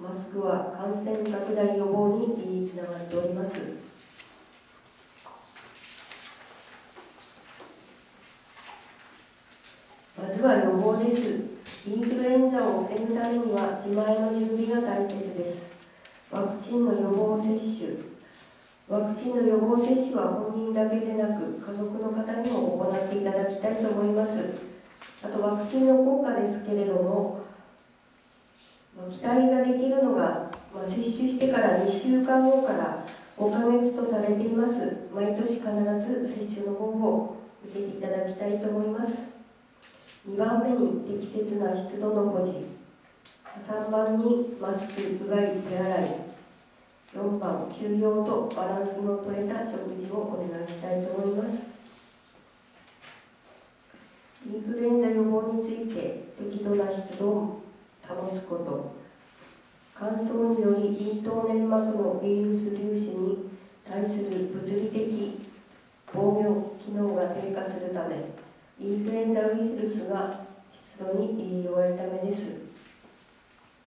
マスクは感染拡大予防につながっております。まずは予防です。インフルエンザを防ぐためには自前の準備が大切です。ワクチンの予防接種。ワクチンの予防接種は本人だけでなく家族の方にも行っていただきたいと思います。あとワクチンの効果ですけれども、期待がで、接種してから2週間後から5ヶ月とされています。毎年必ず接種の方を受けていただきたいと思います。2番目に適切な湿度の保持。3番にマスク、うがい、手洗い。4番、休養とバランスの取れた食事をお願いしたいと思います。インフルエンザ予防について適度な湿度を保つこと乾燥により咽頭粘膜のウイルス粒子に対する物理的防御機能が低下するためインフルエンザウイルスが湿度に弱いためです。